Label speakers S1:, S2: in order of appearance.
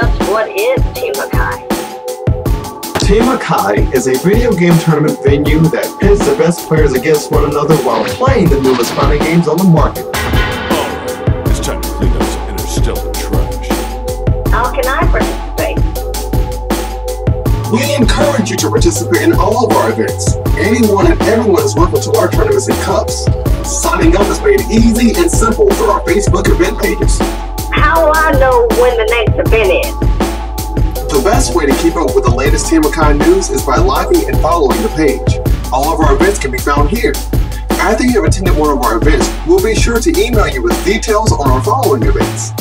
S1: just what is Team Hakai? Team Hakai is a video game tournament venue that pits the best players against one another while playing the newest fighting games on the market.
S2: Oh, it's time to clean up some interstellar trash.
S3: How can I participate?
S4: We encourage you to participate in all of our events. Anyone and everyone is welcome to our tournaments and cups. Signing up is made easy and simple through our Facebook event pages
S3: the next event?
S4: The best way to keep up with the latest Team Hakai news is by liking and following the page. All of our events can be found here. After you have attended one of our events, we'll be sure to email you with details on our following events.